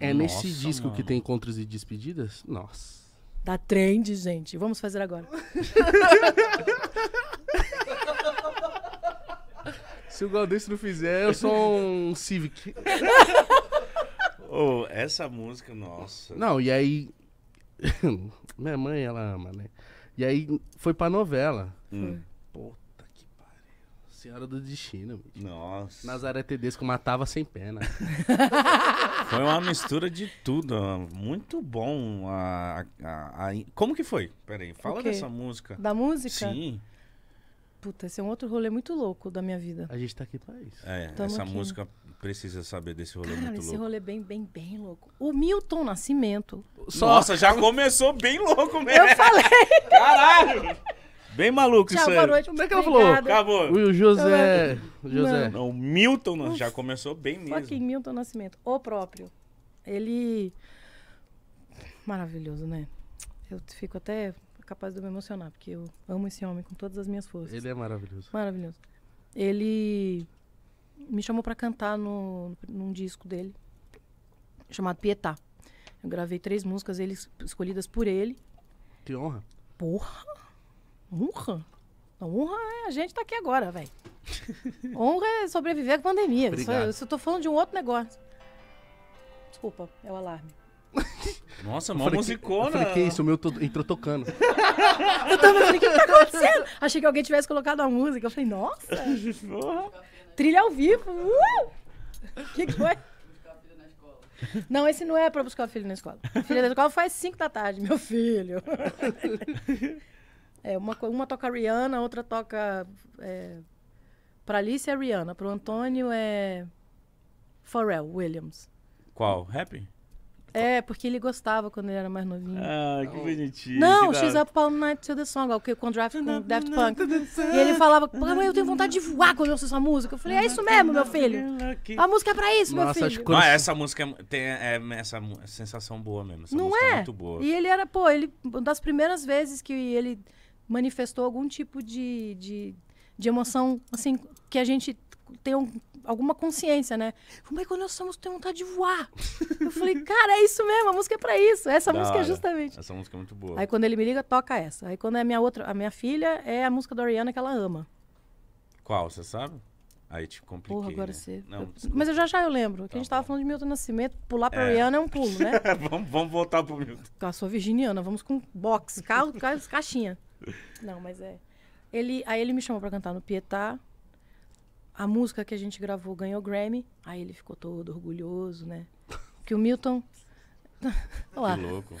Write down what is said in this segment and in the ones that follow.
É nesse Nossa, disco que mano. tem encontros e despedidas? Nossa. Da trend, gente. Vamos fazer agora. Se o Galdês não fizer, eu sou um Civic. Ô, essa música, nossa. Não, e aí. Minha mãe, ela ama, né? E aí foi pra novela. Hum. Senhora do Destino, bicho. Nossa. Nazaré Tedesco matava sem pena. Foi uma mistura de tudo. Muito bom. A, a- a- Como que foi? Peraí, fala dessa música. Da música? Sim. Puta, esse é um outro rolê muito louco da minha vida. A gente tá aqui pra isso. É, Tamo essa aqui. música precisa saber desse rolê Cara, muito esse louco. rolê bem, bem, bem louco. O Milton Nascimento. Nossa, já começou bem louco mesmo. Eu falei. Caralho! Bem maluco Tchau, isso aí. boa noite. Como é que ela falou? Obrigada. Acabou. O José. José. Não, o Milton já começou bem mesmo. Fucking Milton Nascimento. O próprio. Ele. Maravilhoso, né? Eu fico até capaz de me emocionar, porque eu amo esse homem com todas as minhas forças. Ele é maravilhoso. Maravilhoso. Ele me chamou pra cantar no, num disco dele, chamado Pietá. Eu gravei três músicas ele, escolhidas por ele. Que honra. Porra! Honra? A honra é a gente tá aqui agora, velho. honra é sobreviver à pandemia. Isso, Obrigado. isso eu tô falando de um outro negócio. Desculpa, é o alarme. Nossa, mó musicona. Que, eu falei, que isso? O meu to- entrou tocando. Eu também falei, o que tá acontecendo? Achei que alguém tivesse colocado a música. Eu falei, nossa, trilha ao vivo. Uh! O que, que foi? Não, esse não é pra buscar o filho na escola. O filho na escola faz 5 da tarde, meu filho. É, uma, uma toca Rihanna, a outra toca. É, pra Alice é Rihanna, pro Antônio é. Pharrell Williams. Qual? Rap? É, porque ele gostava quando ele era mais novinho. Ah, que bonitinho. Não, que She's. Up All Night to the Song, que com Draft com Daft Punk. E ele falava, "Pô, mãe, eu tenho vontade de voar quando eu ouço essa música. Eu falei, é isso mesmo, meu filho. A música é pra isso, meu Nossa, acho filho. que Ah, essa música é- tem é, essa mu- sensação boa mesmo. Essa Não música é? muito boa. E ele era, pô, ele, uma das primeiras vezes que ele manifestou algum tipo de, de, de emoção, assim, que a gente tem um- alguma consciência, né? Como é que quando nós somos, tem vontade de voar? Eu falei, cara, é isso mesmo, a música é pra isso. Essa Da música é hora. justamente. Essa música é muito boa. Aí quando ele me liga, toca essa. Aí quando é a minha outra, a minha filha, é a música da Ariana que ela ama. Qual, você sabe? Aí te compliquei, Porra, agora né? você. Não. Mas eu já já eu lembro. Que Tá a gente tava bom. falando de Milton Nascimento, pular pra É. Ariana é um pulo, né? vamos, vamos voltar pro Milton. Eu sou virginiana, vamos com box, carro, ca- caixinha. Não, mas é. Ele, aí ele me chamou pra cantar no Pietá. A música que a gente gravou ganhou Grammy. Aí ele ficou todo orgulhoso, né? Que o Milton. Olha lá, Que louco.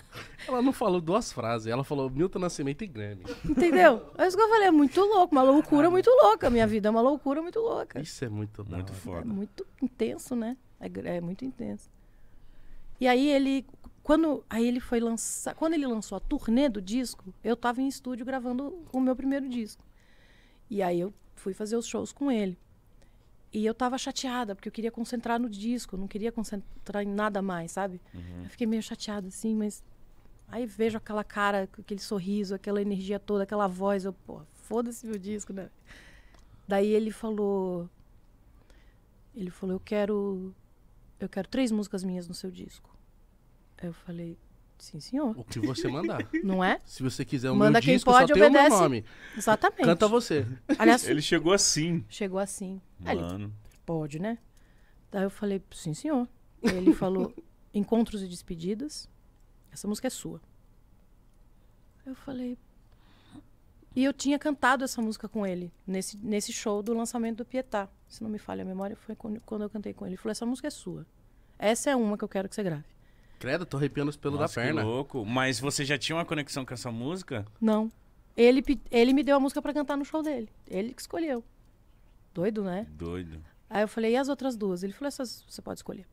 Ela não falou duas frases. Ela falou Milton Nascimento e Grammy. entendeu? É isso que eu falei, é muito louco, uma loucura muito louca. Minha vida é uma loucura muito louca. Isso é muito Muito hora. É foda. muito intenso, né? É, é muito intenso. E aí ele, quando aí ele foi lançar, quando ele lançou a turnê do disco, eu tava em estúdio gravando o meu primeiro disco. E aí eu fui fazer os shows com ele. E eu tava chateada, porque eu queria concentrar no disco, não queria concentrar em nada mais, sabe? Eu fiquei meio chateada assim, mas aí vejo aquela cara, aquele sorriso, aquela energia toda, aquela voz, eu, pô, foda-se meu disco, né? Daí ele falou, ele falou, eu quero. Eu quero três músicas minhas no seu disco. Aí eu falei, sim, senhor. O que você mandar. Não é? Se você quiser o Manda meu quem disco, pode, só tem o meu obedece. nome. Exatamente. Canta você. Aliás, Ele chegou assim. chegou assim. Aí ele, Mano. pode, né? Daí eu falei, sim, senhor. Aí ele falou, encontros e despedidas. Essa música é sua. Eu falei. E eu tinha cantado essa música com ele, nesse, nesse show do lançamento do Pietá. Se não me falha a memória, foi quando, quando eu cantei com ele. Ele falou, essa música é sua. Essa é uma que eu quero que você grave. Credo, tô arrepiando os pelos Nossa, da perna. Que louco. Mas você já tinha uma conexão com essa música? Não. Ele, pe- ele me deu a música pra cantar no show dele. Ele que escolheu. Doido, né? Doido. Aí eu falei, e as outras duas? Ele falou, essas você pode escolher.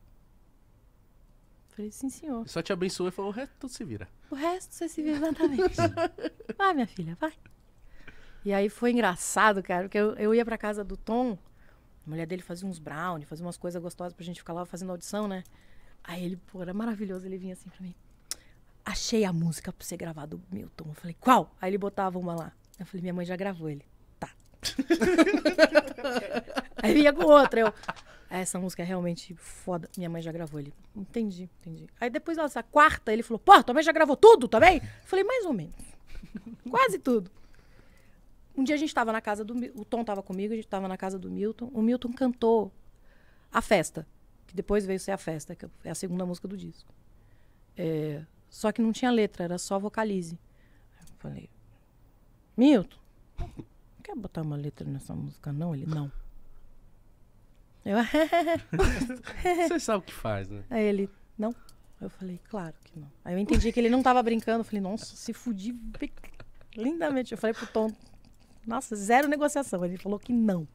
Falei, sim, senhor. Só te abençoa e falou, o resto tudo se vira. O resto você se vê exatamente. vai, minha filha, vai. E aí foi engraçado, cara, porque eu, eu ia pra casa do Tom, a mulher dele fazia uns brownie, fazia umas coisas gostosas pra gente ficar lá fazendo audição, né? Aí ele, pô, era maravilhoso, ele vinha assim pra mim. Achei a música pra você gravar do Milton. Eu falei, qual? Aí ele botava uma lá. Eu falei, minha mãe já gravou ele. Tá. aí vinha com outra. Eu, Essa música é realmente foda. Minha mãe já gravou ele. Entendi, entendi. Aí depois, essa quarta, ele falou: Pô, tua mãe já gravou tudo também? Eu falei: Mais ou menos. Quase tudo. Um dia a gente tava na casa do. O Tom tava comigo, a gente tava na casa do Milton. O Milton cantou A Festa, que depois veio ser A Festa, que é a segunda música do disco. É, só que não tinha letra, era só vocalize. Eu falei: Milton, não quer botar uma letra nessa música, não? Ele: Não. Eu, Você sabe o que faz, né? Aí ele, não. Eu falei, claro que não. Aí eu entendi que ele não tava brincando. Eu falei, nossa, se fudi lindamente. Eu falei pro Tom, nossa, zero negociação. Ele falou que não.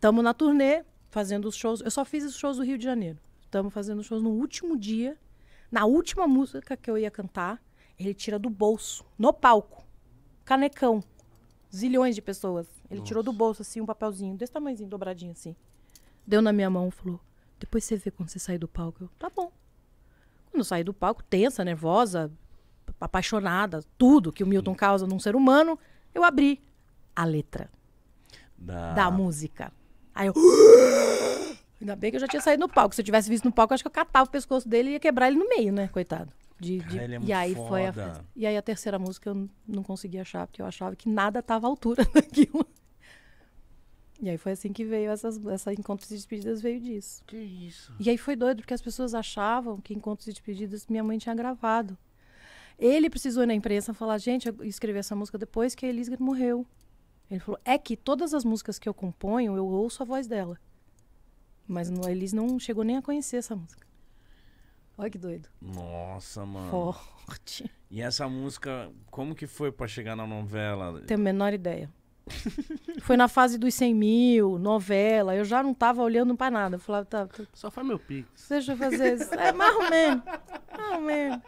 Tamo na turnê, fazendo os shows. Eu só fiz os shows do Rio de Janeiro. Tamo fazendo os shows no último dia. Na última música que eu ia cantar, ele tira do bolso, no palco, canecão. Zilhões de pessoas. Ele tirou do bolso, assim, um papelzinho, desse tamanhozinho, dobradinho, assim. Deu na minha mão e falou: Depois você vê quando você sair do palco. Eu, tá bom. Quando eu saí do palco, tensa, nervosa, apaixonada, tudo que o Milton causa num ser humano, eu abri a letra Da... da música. Aí eu. Ainda bem que eu já tinha saído no palco. Se eu tivesse visto no palco, eu acho que eu catava o pescoço dele e ia quebrar ele no meio, né, coitado. De, de- Cara, ele é e aí foi a foda. E aí a terceira música eu não consegui achar, porque eu achava que nada tava à altura daquilo. E aí foi assim que veio essas, essa Encontros e Despedidas veio disso. Que isso? E aí foi doido, porque as pessoas achavam que Encontros e Despedidas minha mãe tinha gravado. Ele precisou ir na imprensa falar, gente, eu escrevi essa música depois que a Elisga morreu. Ele falou, é que todas as músicas que eu componho, eu ouço a voz dela. Mas no- a Elis não chegou nem a conhecer essa música. Olha que doido. Nossa, mano. Forte. E essa música, como que foi pra chegar na novela? Tenho a menor ideia. Foi na fase dos 100 mil, novela. Eu já não tava olhando pra nada. Eu falava, tá, tá, Só faz meu pix. deixa eu fazer isso. É mais ou menos. Mais ou menos.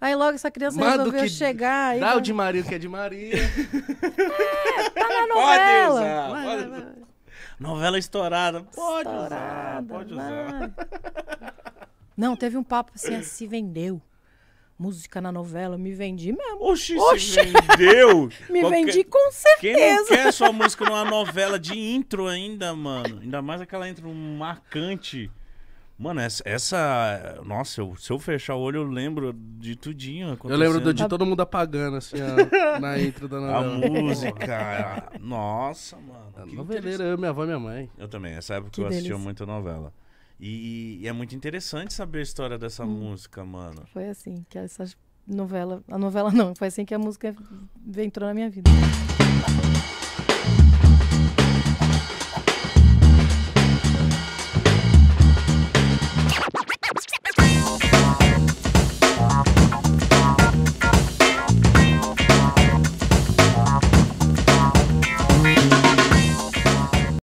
Aí logo essa criança Manda o resolveu que- chegar. Aí Dá o de Maria que é de Maria. tá na Pode novela. usar, Vai, pode vai, usar. Novela estourada. Pode usar, Estourada, pode usar. Não, teve um papo assim, ah, se vendeu. Música na novela, me vendi mesmo. Oxi, Oxi. se vendeu. Me Qualquer- vendi com Quem não certeza. quer sua música numa novela de intro ainda, mano? Ainda mais aquela intro marcante. Mano, essa. essa- nossa, eu- se eu fechar o olho, eu lembro de tudinho. Eu lembro do- de todo mundo apagando, assim, ó, na intro da A novela. música. Nossa, mano. que Noveleira, eu, minha avó e minha mãe. Eu também, nessa época Que eu assistia delícia. muito novela. E, e é muito interessante saber a história dessa Hum. música, mano. Foi assim que essa novela. A novela não, foi assim que a música entrou na minha vida.